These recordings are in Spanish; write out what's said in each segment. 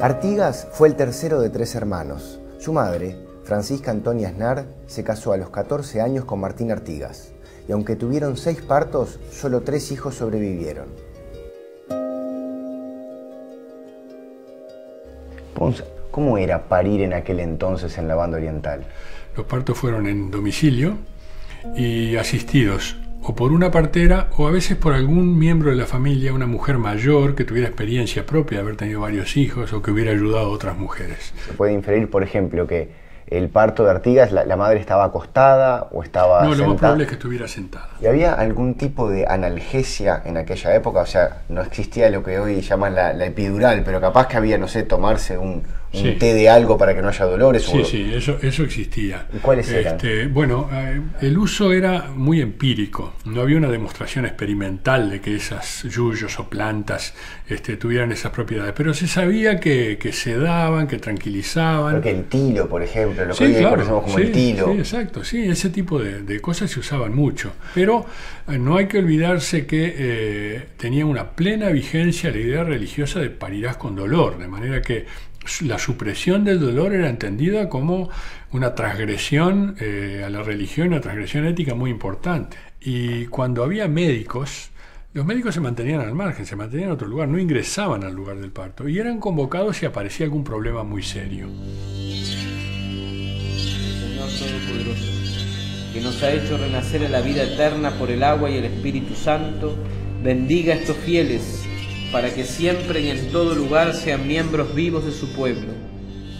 Artigas fue el tercero de tres hermanos. Su madre, Francisca Antonia Snar, se casó a los 14 años con Martín Artigas, y aunque tuvieron seis partos, solo tres hijos sobrevivieron. Ponce, ¿cómo era parir en aquel entonces en la banda oriental? Los partos fueron en domicilio y asistidos o por una partera o a veces por algún miembro de la familia, una mujer mayor que tuviera experiencia propia de haber tenido varios hijos o que hubiera ayudado a otras mujeres. Se puede inferir, por ejemplo, que el parto de Artigas, la, madre estaba acostada o estaba No, lo más probable es que estuviera sentada. ¿Y había algún tipo de analgesia en aquella época? O sea, no existía lo que hoy llaman la, la epidural, pero capaz que había, no sé, tomarse un, un té de algo para que no haya dolores. Sí, sí, eso, eso existía. ¿Y cuáles eran? Este, bueno, eh, el uso era muy empírico. No había una demostración experimental de que esas yuyos o plantas este, tuvieran esas propiedades, pero se sabía que, que se daban, que tranquilizaban. Porque el tilo, por ejemplo, lo sí, que hoy claro, conocemos como sí, el tilo. Sí, exacto, sí, ese tipo de, de, cosas se usaban mucho. Pero eh, no hay que olvidarse que eh, tenía una plena vigencia la idea religiosa de parirás con dolor, de manera que la supresión del dolor era entendida como una transgresión eh, a la religión, una transgresión ética muy importante. Y cuando había médicos, los médicos se mantenían al margen, se mantenían en otro lugar, no ingresaban al lugar del parto y eran convocados si aparecía algún problema muy serio. Todopoderoso, que nos ha hecho renacer en la vida eterna por el agua y el Espíritu Santo, bendiga a estos fieles para que siempre y en todo lugar sean miembros vivos de su pueblo,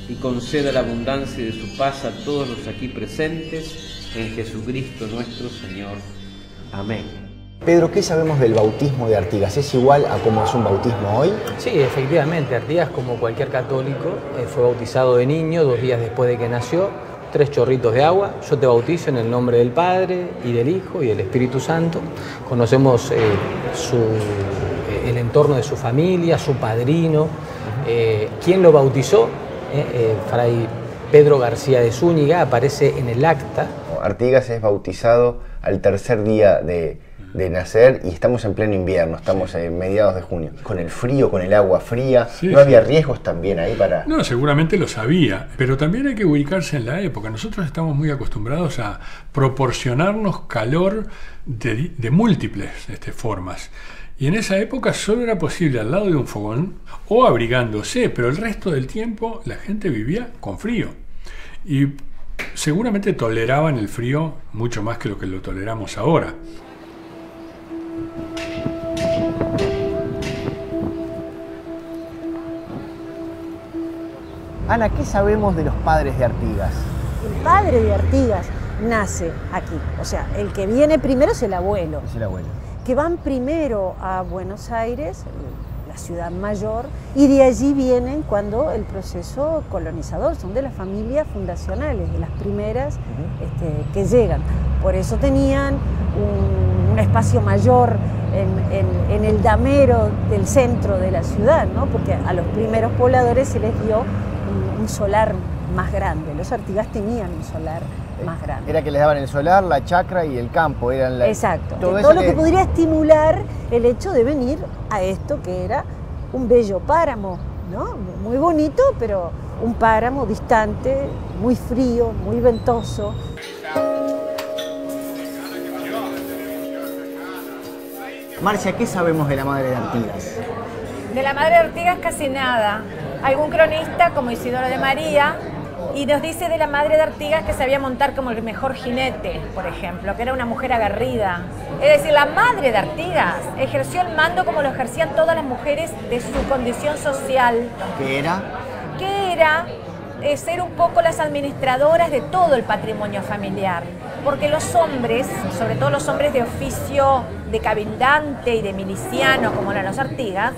y conceda la abundancia de su paz a todos los aquí presentes, en Jesucristo nuestro Señor. Amén. Pedro, ¿qué sabemos del bautismo de Artigas? ¿Es igual a cómo es un bautismo hoy? Sí, efectivamente, Artigas, como cualquier católico, eh, fue bautizado de niño, dos días después de que nació, tres chorritos de agua, yo te bautizo en el nombre del Padre y del Hijo y del Espíritu Santo. Conocemos eh, su el entorno de su familia, su padrino, eh, quien lo bautizó, eh, eh, Fray Pedro García de Zúñiga, aparece en el acta. Artigas es bautizado al tercer día de, de nacer y estamos en pleno invierno, estamos en mediados de junio. Con el frío, con el agua fría, Sí, ¿no había riesgos también ahí para...? No, seguramente lo sabía, pero también hay que ubicarse en la época. Nosotros estamos muy acostumbrados a proporcionarnos calor de, de múltiples este, formas. Y en esa época solo era posible al lado de un fogón o abrigándose, pero el resto del tiempo la gente vivía con frío. Y seguramente toleraban el frío mucho más que lo que lo toleramos ahora. Ana, ¿qué sabemos de los padres de Artigas? El padre de Artigas nace aquí, o sea, el que viene primero es el abuelo, Es el abuelo. que van primero a Buenos Aires, la ciudad mayor, y de allí vienen cuando el proceso colonizador, son de las familias fundacionales, de las primeras este, que llegan. Por eso tenían un, un espacio mayor en, en- en el damero del centro de la ciudad, ¿no? porque a los primeros pobladores se les dio un, un solar más grande. Los Artigas tenían un solar más grande. Era que les daban el solar, la chacra y el campo. Eran la- Exacto. Todo, lo que podría estimular el hecho de venir a esto que era un bello páramo, ¿no? Muy bonito, pero un páramo distante, muy frío, muy ventoso. Marcia, ¿qué sabemos de la madre de Artigas? De la madre de Ortigas casi nada. Algún cronista como Isidoro de María y nos dice de la madre de Artigas que sabía montar como el mejor jinete, por ejemplo, que era una mujer agarrida. Es decir, la madre de Artigas ejerció el mando como lo ejercían todas las mujeres de su condición social, ¿Qué era? que era eh, ser un poco las administradoras de todo el patrimonio familiar. Porque los hombres, sobre todo los hombres de oficio de cabildante y de miliciano, como eran los Artigas,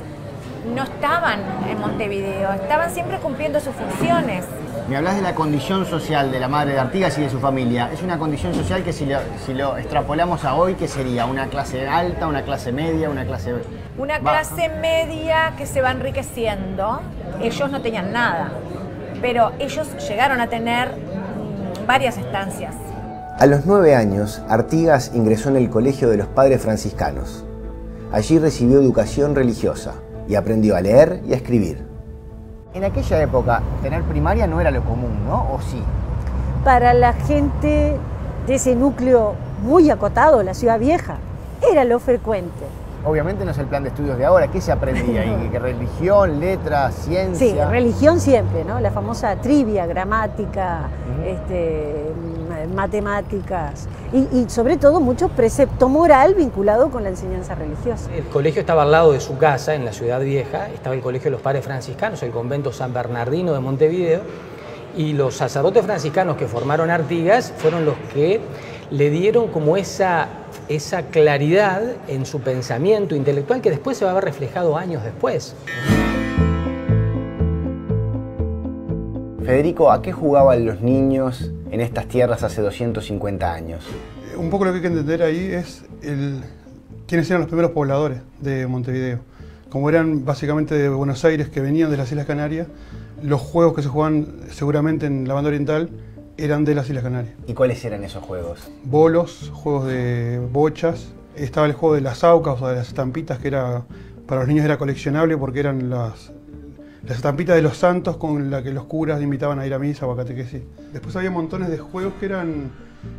no estaban en Montevideo, estaban siempre cumpliendo sus funciones. Me hablas de la condición social de la madre de Artigas y de su familia. Es una condición social que si lo, si lo extrapolamos a hoy, ¿qué sería? ¿Una clase alta, una clase media, una clase Una baja? clase media que se va enriqueciendo, ellos no tenían nada, pero ellos llegaron a tener mm, varias estancias. A los nueve años, Artigas ingresó en el Colegio de los Padres Franciscanos. Allí recibió educación religiosa y aprendió a leer y a escribir. En aquella época, tener primaria no era lo común, ¿no? ¿O sí? Para la gente de ese núcleo muy acotado, la ciudad vieja, era lo frecuente. Obviamente no es el plan de estudios de ahora. ¿Qué se aprendía ahí? ¿Qué religión, letras, ciencia? Sí, religión siempre, ¿no? La famosa trivia, gramática, este, matemáticas y, y sobre todo mucho precepto moral vinculado con la enseñanza religiosa. El colegio estaba al lado de su casa, en la ciudad vieja, estaba el colegio de los padres franciscanos, el convento San Bernardino de Montevideo, y los sacerdotes franciscanos que formaron Artigas fueron los que le dieron como esa, esa claridad en su pensamiento intelectual que después se va a ver reflejado años después. Federico, ¿a qué jugaban los niños en estas tierras hace 250 años? Un poco lo que hay que entender ahí es el, quiénes eran los primeros pobladores de Montevideo. Como eran básicamente de Buenos Aires, que venían de las Islas Canarias, los juegos que se jugaban seguramente en la banda oriental eran de las Islas Canarias. ¿Y cuáles eran esos juegos? Bolos, juegos de bochas, estaba el juego de las aucas o de las estampitas, que era para los niños era coleccionable porque eran las, las estampitas de los santos con la que los curas invitaban a ir a misa o a catequesis. Después había montones de juegos que eran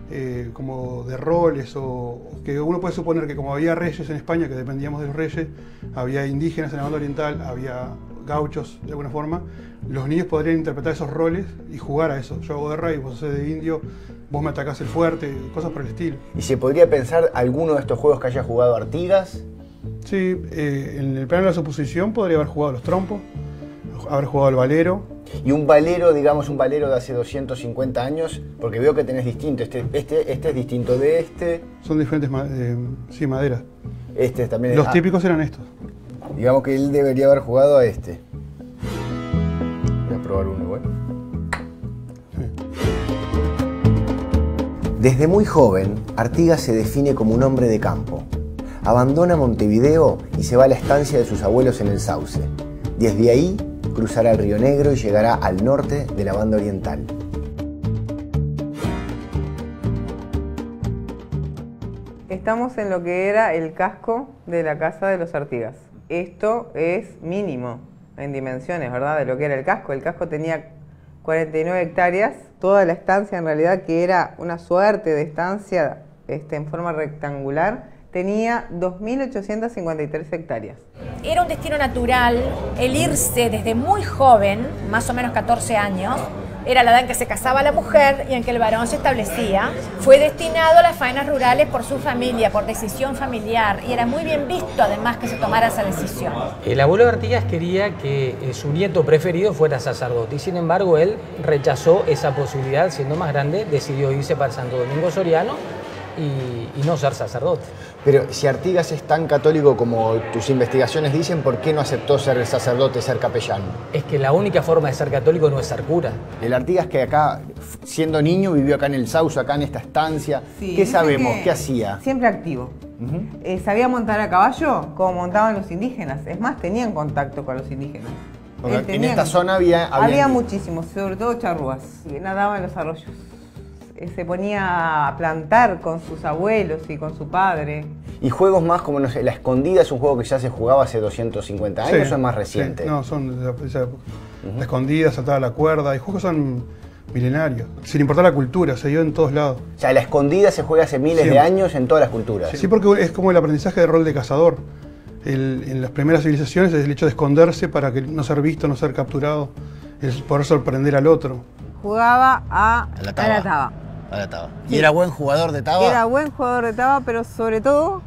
eh, como de roles o que uno puede suponer que como había reyes en España, que dependíamos de los reyes, había indígenas en la banda oriental, había gauchos de alguna forma, los niños podrían interpretar esos roles y jugar a eso. Yo hago de rey, vos sos de indio, vos me atacás el fuerte, cosas por el estilo. ¿Y se podría pensar alguno de estos juegos que haya jugado Artigas? Sí, eh, en el plano de la suposición podría haber jugado los trompos, haber jugado el valero. Y un valero, digamos un valero de hace 250 años, porque veo que tenés distinto, este, este, este es distinto de este, Son diferentes eh, sí, maderas. este también es... Los ah, típicos eran estos. Digamos que él debería haber jugado a este. Voy a probar uno igual. Desde muy joven, Artigas se define como un hombre de campo. Abandona Montevideo y se va a la estancia de sus abuelos en el Sauce. Desde ahí cruzará el Río Negro y llegará al norte de la banda oriental. Estamos en lo que era el casco de la casa de los Artigas. Esto es mínimo en dimensiones, ¿verdad? De lo que era el casco. El casco tenía 49 hectáreas. Toda la estancia, en realidad, que era una suerte de estancia este, en forma rectangular, tenía 2.853 hectáreas. Era un destino natural el irse desde muy joven, más o menos 14 años, era la edad en que se casaba la mujer y en que el varón se establecía. Fue destinado a las faenas rurales por su familia, por decisión familiar, y era muy bien visto además que se tomara esa decisión. El abuelo de Artigas quería que eh, su nieto preferido fuera sacerdote y sin embargo él rechazó esa posibilidad, siendo más grande, decidió irse para Santo Domingo Soriano y, y no ser sacerdote. Pero si Artigas es tan católico como tus investigaciones dicen, ¿por qué no aceptó ser sacerdote, ser capellán? Es que la única forma de ser católico no es ser cura. El Artigas que acá, siendo niño, vivió acá en el Sauce, acá en esta estancia. Sí, ¿Qué sabemos? que ¿Qué hacía? Siempre activo. Eh, sabía montar a caballo como montaban los indígenas. Es más, tenían contacto con los indígenas. Porque Él en esta zona había... Había, había- muchísimos, sobre todo charrúas. Y Nadaba en los arroyos. Eh, Se ponía a plantar con sus abuelos y con su padre. Y juegos más como, no sé, La Escondida es un juego que ya se jugaba hace 250 años, Sí, o es más sí. reciente? No, son de esa época. La escondida, saltaba la cuerda. Y juegos son milenarios. Sin importar la cultura, se dio en todos lados. O sea, La Escondida se juega hace miles de años en todas las culturas. Sí, porque es como el aprendizaje de rol de cazador. El- en las primeras civilizaciones es el hecho de esconderse para que no ser visto, no ser capturado, es poder sorprender al otro. Jugaba a, A la a taba. la taba. A la taba. Sí. ¿Y era buen jugador de taba? Era buen jugador de taba, pero sobre todo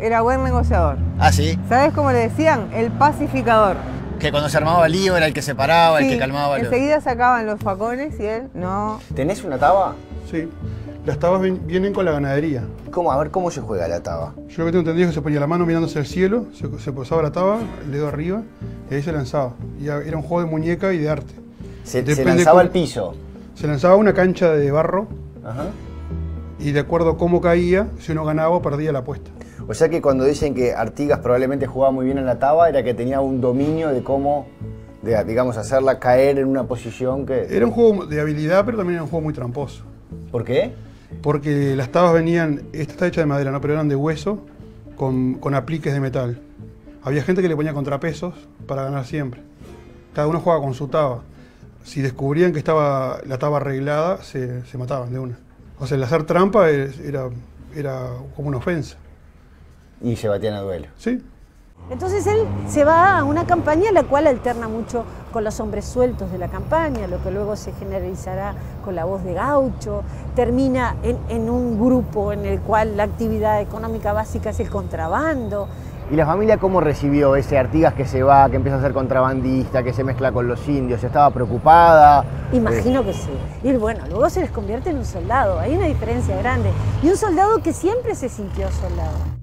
era buen negociador. Ah, sí. ¿Sabes cómo le decían? El pacificador. Que cuando se armaba el lío era el que se paraba, el Sí, que calmaba los... enseguida sacaban los facones y él no. ¿Tenés una taba? Sí. Las tabas vienen con la ganadería. ¿Cómo? A ver, ¿cómo se juega la taba? Yo lo que tengo entendido es que se ponía la mano mirándose al cielo, se, se posaba la taba, el dedo arriba, y ahí se lanzaba. Y a- era un juego de muñeca y de arte. Se, lanzaba cómo- al piso. Se lanzaba una cancha de barro Ajá. y de acuerdo a cómo caía, si uno ganaba o perdía la apuesta. O sea que cuando dicen que Artigas probablemente jugaba muy bien en la taba, era que tenía un dominio de cómo, de, digamos, hacerla caer en una posición que... Era un juego de habilidad, pero también era un juego muy tramposo. ¿Por qué? Porque las tabas venían, esta está hecha de madera, ¿no? pero eran de hueso con, con apliques de metal. Había gente que le ponía contrapesos para ganar siempre. Cada uno jugaba con su taba. Si descubrían que estaba la taba arreglada, se, se mataban de una. O sea, el hacer trampa era, era como una ofensa. Y se batían a duelo. ¿Sí? Entonces él se va a una campaña la cual alterna mucho con los hombres sueltos de la campaña, lo que luego se generalizará con la voz de gaucho, termina en, en un grupo en el cual la actividad económica básica es el contrabando. ¿Y la familia cómo recibió ese Artigas que se va, que empieza a ser contrabandista, que se mezcla con los indios? ¿Estaba preocupada? Imagino que sí. Y bueno, luego se les convierte en un soldado, hay una diferencia grande. Y un soldado que siempre se sintió soldado.